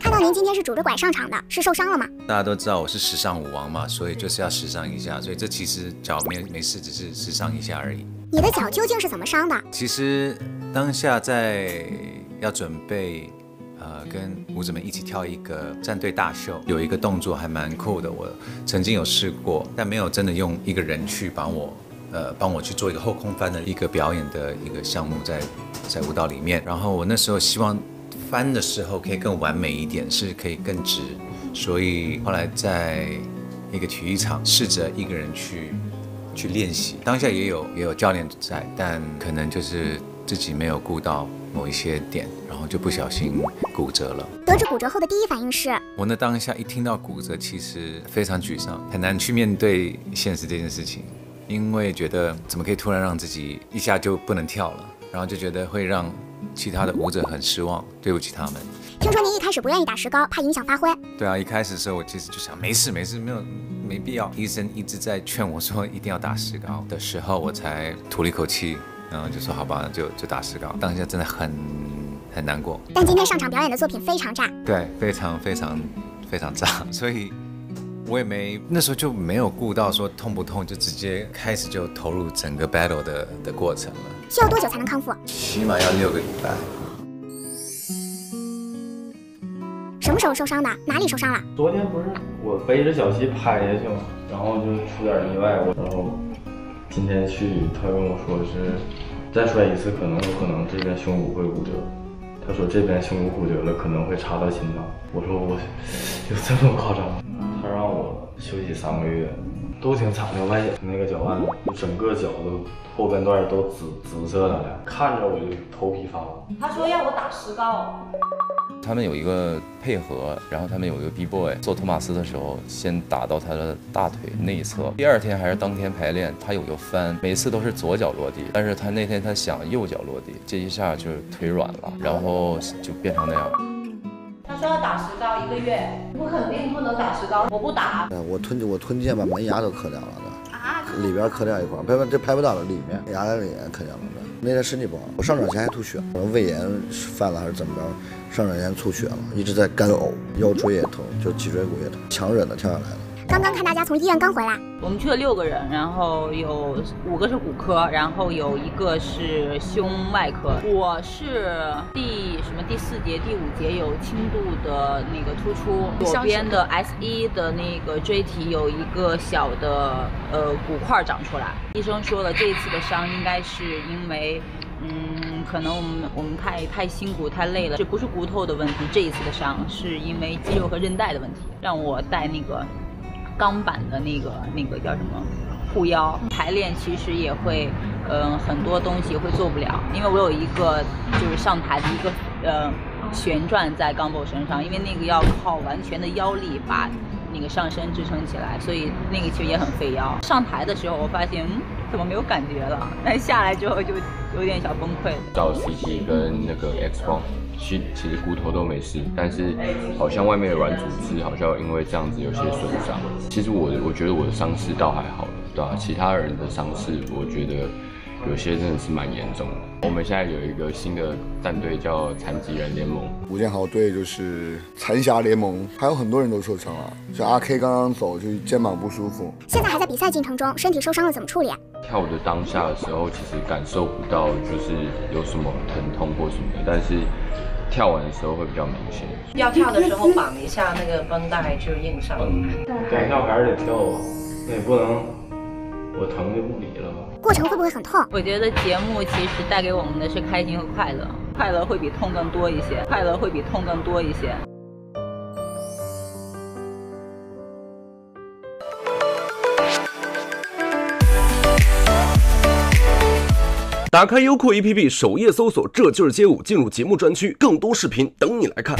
看到您今天是拄着拐上场的，是受伤了吗？大家都知道我是时尚舞王嘛，所以就是要时尚一下，所以这其实脚没没事，只是时尚一下而已。你的脚究竟是怎么伤的？其实当下在要准备，呃，跟舞者们一起跳一个战队大秀，有一个动作还蛮酷的，我曾经有试过，但没有真的用一个人去帮我，呃，帮我去做一个后空翻的一个表演的一个项目在在舞蹈里面。然后我那时候希望翻的时候可以更完美一点，是可以更直，所以后来在一个体育场试着一个人去。去练习，当下也有也有教练在，但可能就是自己没有顾到某一些点，然后就不小心骨折了。得知骨折后的第一反应是，我那当下一听到骨折，其实非常沮丧，很难去面对现实这件事情，因为觉得怎么可以突然让自己一下就不能跳了，然后就觉得会让其他的舞者很失望，对不起他们。听说您一开始不愿意打石膏，怕影响发挥。对啊，一开始的时候我其实就想没事没事，没有没必要。医生一直在劝我说一定要打石膏的时候，我才吐了一口气，然后就说好吧，就就打石膏。当下真的很很难过。但今天上场表演的作品非常炸，对，非常非常非常炸，所以我也没那时候就没有顾到说痛不痛，就直接开始就投入整个 battle 的的过程了。需要多久才能康复？起码要六个礼拜。什么时候受伤的？哪里受伤了？昨天不是我背着小溪拍下去吗？然后就出点意外，我然后今天去，他跟我说是再摔一次，可能有可能这边胸骨会骨折。他说这边胸骨骨折了，可能会插到心脏。我说我有这么夸张吗？他让我休息三个月，都挺惨的。外那个脚腕，整个脚都后半段都紫紫色的了，看着我就头皮发麻。他说要我打石膏。他们有一个配合，然后他们有一个 B boy 做托马斯的时候，先打到他的大腿内侧。第二天还是当天排练，他有个翻，每次都是左脚落地，但是他那天他想右脚落地，这一下就是腿软了，然后就变成那样。他说要打石膏一个月，我肯定不能打石膏，我不打。我吞我吞剑把门牙都磕掉了里边磕掉一块，拍不这拍不到了，里面牙在里面磕掉了的。那天身体不好，我上场前还吐血，可能胃炎犯了还是怎么着？上场前吐血了，一直在干呕，腰椎也疼，就脊椎骨也疼，强忍的跳下来了。刚刚看大家从医院刚回来，我们去了六个人，然后有五个是骨科，然后有一个是胸外科。我是第什么第四节、第五节有轻度的那个突出，左边的 S 一的那个椎体有一个小的呃骨块长出来。医生说了，这一次的伤应该是因为。嗯，可能我们我们太太辛苦太累了，这不是骨头的问题，这一次的伤是因为肌肉和韧带的问题。让我带那个钢板的那个那个叫什么护腰，排练其实也会，嗯，很多东西会做不了，因为我有一个就是上台的一个呃旋转在钢蹦身上，因为那个要靠完全的腰力把那个上身支撑起来，所以那个其实也很费腰。上台的时候我发现，嗯，怎么没有感觉了？但下来之后就。有点小崩溃。照 CT 跟那个 X 光，其其实骨头都没事，但是好像外面的软组织好像因为这样子有些损伤。其实我我觉得我的伤势倒还好，对吧？其他人的伤势，我觉得。有些真的是蛮严重的。我们现在有一个新的战队叫残疾人联盟，吴建豪队就是残侠联盟，还有很多人都受伤了。像阿 K 刚刚走，就肩膀不舒服。现在还在比赛进程中，身体受伤了怎么处理？跳舞的当下的时候，其实感受不到就是有什么疼痛或什么的，但是跳完的时候会比较明显。要跳的时候绑一下那个绷带就硬上。该跳还是得跳啊，那也不能我疼就不理了吧。过程会不会很痛？我觉得节目其实带给我们的是开心和快乐，快乐会比痛更多一些，快乐会比痛更多一些。打开优酷 APP 首页搜索“这就是街舞”，进入节目专区，更多视频等你来看。